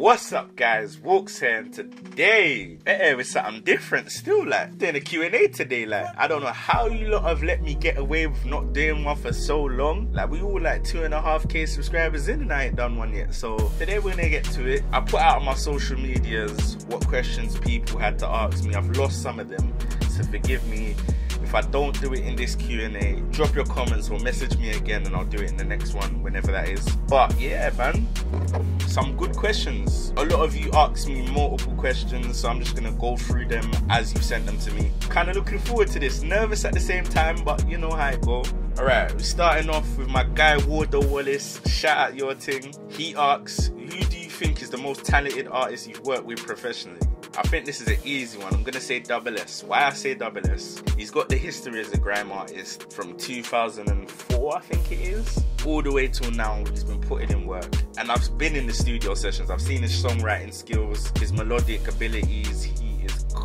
What's up guys, Walkz here and today, eh, with something different still like, doing a Q&A today like, I don't know how you lot have let me get away with not doing one for so long, like we all like two and a half K subscribers in and I ain't done one yet, so today we're gonna get to it. I put out on my social medias what questions people had to ask me, I've lost some of them, so forgive me if I don't do it in this Q&A, drop your comments or message me again and I'll do it in the next one, whenever that is. But yeah, man, some good questions. A lot of you asked me multiple questions, so I'm just gonna go through them as you sent them to me. Kind of looking forward to this. Nervous at the same time, but you know how it go. Alright, we're starting off with my guy Wardo Wallace. Shout out your thing. He asks, who do you think is the most talented artist you've worked with professionally? I think this is an easy one. I'm gonna say Double S. Why I say Double S? He's got the history as a grime artist from 2004, I think it is, all the way till now. He's been putting in work, and I've been in the studio sessions. I've seen his songwriting skills, his melodic abilities. He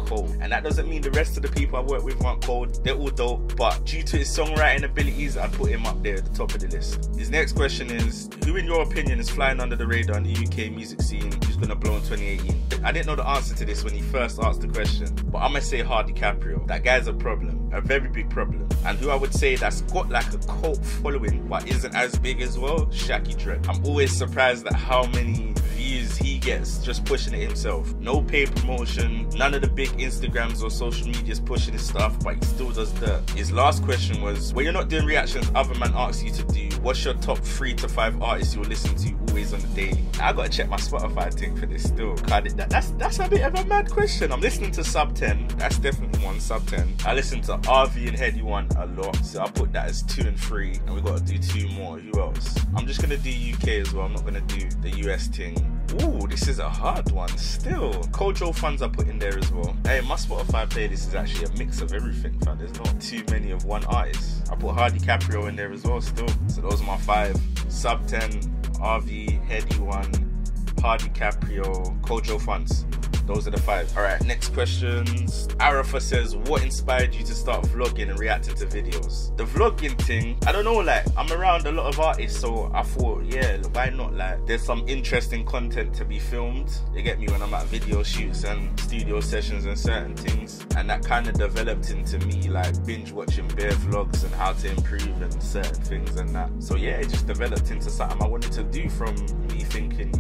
cold, and that doesn't mean the rest of the people I work with aren't cold. They're all dope, but due to his songwriting abilities, I put him up there at the top of the list. His next question is, who in your opinion is flying under the radar in the UK music scene? Who's gonna blow in 2018? I didn't know the answer to this when he first asked the question, but I'm gonna say Hardy Caprio. That guy's a problem, a very big problem. And who I would say that's got like a cult following but isn't as big as well, Shaki Dread. I'm always surprised at how many views he gets just pushing it himself. No paid promotion, none of the big Instagrams or social medias pushing his stuff, but he still does dirt. His last question was, when you're not doing reactions other man asks you to do, what's your top three to five artists you'll listen to always on the daily? I gotta check my Spotify thing for this still. That, that's, that's a bit of a mad question. I'm listening to Sub 10, that's definitely one, Sub 10. I listen to RV and Headie One a lot, so I put that as two and three, and we gotta do two more. Who else? I'm just gonna do UK as well, I'm not gonna do the US thing. Ooh, this is a hard one still. Kojo Funds I put in there as well. Hey, my Spotify playlist is actually a mix of everything, fam. There's not too many of one artist. I put Hardy Caprio in there as well still. So those are my five. Sub 10, RV, Headie One, Hardy Caprio, Kojo Funds. Those are the five. All right, next questions. Arafa says, what inspired you to start vlogging and reacting to videos? The vlogging thing, I don't know, like, I'm around a lot of artists, so I thought, yeah, why not? Like, there's some interesting content to be filmed. You get me when I'm at video shoots and studio sessions and certain things. And that kind of developed into me, like, binge watching bare vlogs and how to improve and certain things and that. So, yeah, it just developed into something I wanted to do from me thinking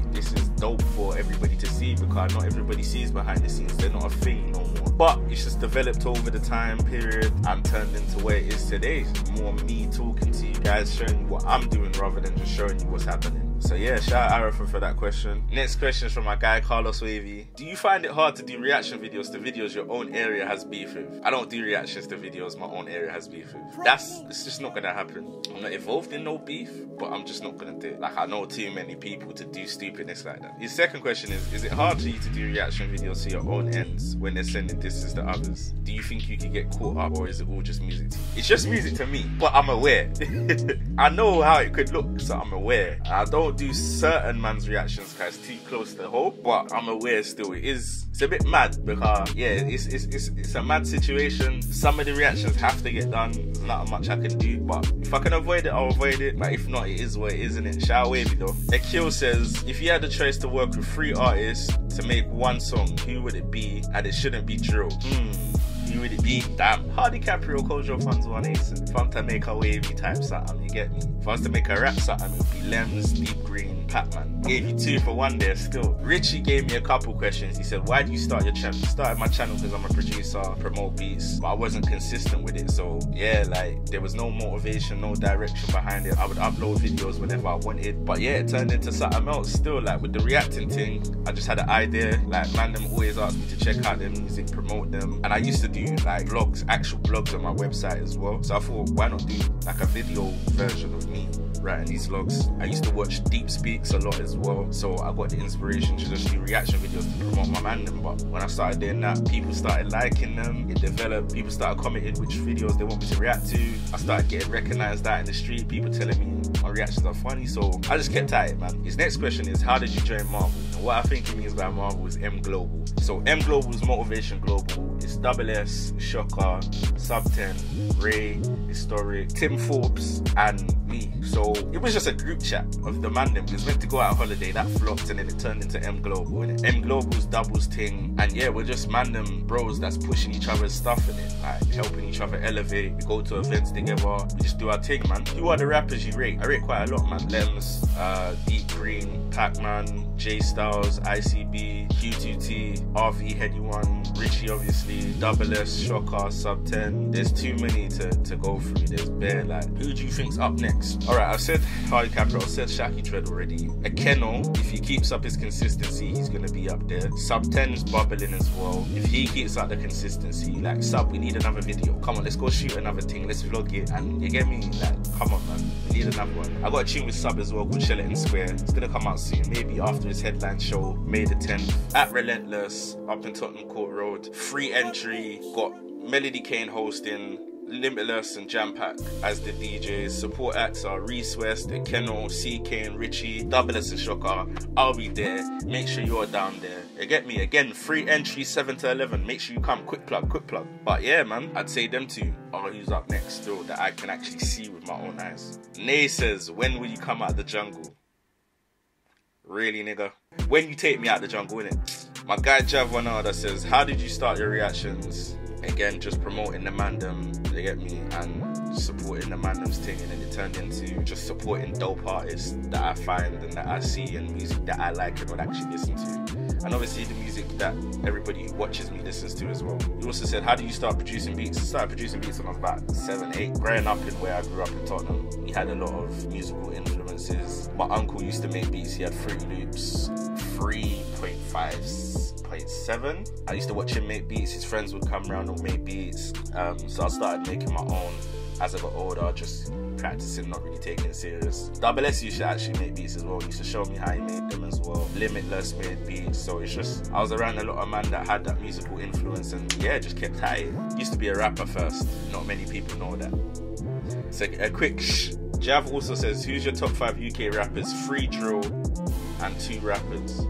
dope for everybody to see because not everybody sees behind the scenes. They're not a thing no more. But it's just developed over the time period and turned into where it is today. More me talking to you guys, showing you what I'm doing rather than just showing you what's happening. So yeah, shout out Arafa for that question. Next question is from my guy Carlos Wavy. Do you find it hard to do reaction videos to videos your own area has beef with? I don't do reactions to videos my own area has beef with. That's it's just not gonna happen. I'm not involved in no beef, but I'm just not gonna do it. Like I know too many people to do stupidness like that. His second question is: Is it hard for you to do reaction videos to your own ends when they're sending distance to others? Do you think you can get caught up, or is it all just music? It's just music to me, but I'm aware. I know how it could look, so I'm aware. I don't do certain man's reactions because too close to hope, but I'm aware still it is it's a bit mad because yeah, it's it's, it's it's a mad situation. Some of the reactions have to get done. There's not much I can do, but if I can avoid it, I'll avoid it. But if not, it is what it is, isn't it? Shout wavy though. Akil says, if you had the choice to work with three artists to make one song, who would it be? And it shouldn't be drill. Hmm you really be damn Hardy Caprio Kojo Funds one ace I'm to make a wavy type something you get me if I was to make a rap something it would be Lems, Deep Green, Patman gave you two for one there still. Richie gave me a couple questions. He said why do you start your channel? Started my channel because I'm a producer promote beats but I wasn't consistent with it. So yeah like there was no motivation no direction behind it. I would upload videos whenever I wanted but yeah it turned into something else still. Like with the reacting thing I just had an idea. Like man them always asked me to check out their music promote them. And I used to do like vlogs, actual vlogs on my website as well. So I thought, why not do like a video version of me writing these vlogs? I used to watch Deep Speaks a lot as well, so I got the inspiration to just do reaction videos to promote my man. But when I started doing that, people started liking them. It developed. People started commenting which videos they want me to react to. I started getting recognized out in the street. People telling me my reactions are funny, so I just kept at it, man. His next question is, how did you join Marvel? What I think he means by Marvel is M Global. So M Global is Motivation Global It's Double S, Shocker, Sub 10, Ray, Historic, Tim Forbes, and me. So it was just a group chat of the man them. We was meant to go out on holiday, that flopped, and then it turned into M Global. And M Global's Double S thing. And yeah, we're just man them bros that's pushing each other's stuff in it, like helping each other elevate. We go to events together, we just do our thing, man. Who are the rappers you rate? I rate quite a lot, man. Lems, uh, Deep Green, Pac-Man, J Styles, ICB, Q2T, RV Headie One, Richie obviously, Double S, Shocker, Sub 10. There's too many to, to go through. There's bare like who do you think's up next? Alright, I've said Hardy Caprio, I've said Shaki Dread already. Akeno, if he keeps up his consistency, he's gonna be up there. Sub 10's bubbling as well. If he keeps up the consistency, like sub, we need another video. Come on, let's go shoot another thing, let's vlog it. And you get me? Like, come on man. We need another one. I got a tune with sub as well called Sheleton Square. It's gonna come out soon, maybe after his headline show, May the 10th. At Relentless, up in Tottenham Court Road. Free entry, got Melody Kane hosting, Limitless and Jam Pack as the DJs. Support acts are Reese West, Keno, CK and Richie, Double S and Shocker. I'll be there. Make sure you're down there. You get me? Again, free entry 7 to 11. Make sure you come. Quick plug, quick plug. But yeah, man, I'd say them two are who's up next still that I can actually see with my own eyes. Nay says, when will you come out of the jungle? Really, nigga? When you take me out the jungle, innit? My guy Jav Wanada says, How did you start your reactions? Again, just promoting the mandem, they get me, and supporting the mandem's thing, and then it turned into just supporting dope artists that I find and that I see and music that I like and would actually listen to. And obviously the music that everybody watches me listens to as well. You also said, How do you start producing beats? I started producing beats when I was about seven, eight. Growing up in where I grew up in Tottenham, we had a lot of musical influences. My uncle used to make beats, he had Fruity Loops 3.5 seven. I used to watch him make beats. His friends would come around and make beats. Um, so I started making my own as I got older, just practicing, not really taking it serious. Double S used to actually make beats as well. He used to show me how he made them as well. Limitless made beats. So it's just, I was around a lot of man that had that musical influence and yeah, just kept at it. Used to be a rapper first. Not many people know that. So a quick shh. Jav also says, who's your top five UK rappers? Free Drill and two rappers.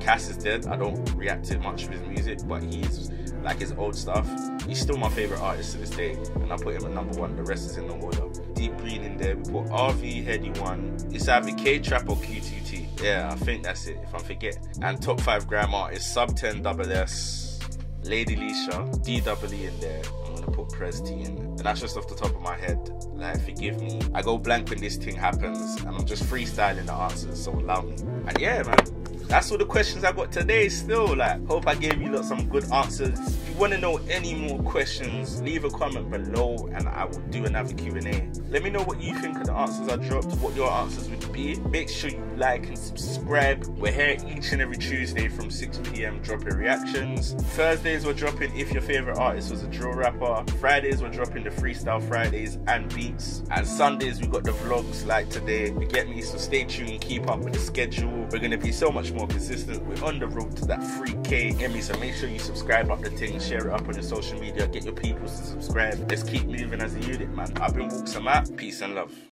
Cass is dead. I don't react to much of his music, but he's like his old stuff. He's still my favorite artist to this day, and I put him at number one. The rest is in the order. Deep in there. We put RV Headie one. It's either K Trap or Q2T. Yeah, I think that's it. If I forget. And top five grammar is Sub 10 Double S, Lady Leshurr, DWE in there. I'm gonna put Prez T in. And that's just off the top of my head. Like, forgive me. I go blank when this thing happens, and I'm just freestyling the answers. So allow me. And yeah, man that's all the questions I got today still like hope I gave you some good answers. If you want to know any more questions leave a comment below and I will do another Q&A let me know what you think of the answers I dropped what your answers would be. Make sure you like and subscribe. We're here each and every Tuesday from 6pm dropping reactions. Thursdays we're dropping if your favorite artist was a drill rapper. Fridays we're dropping the freestyle Fridays and beats. And Sundays we got the vlogs like today. You get me so stay tuned keep up with the schedule. We're gonna be so much more consistent. We're on the road to that 3K Emmy, so make sure you subscribe up the thing, share it up on your social media, get your people to subscribe. Let's keep moving as a unit, man. I've been Walkz, I'm out. Peace and love.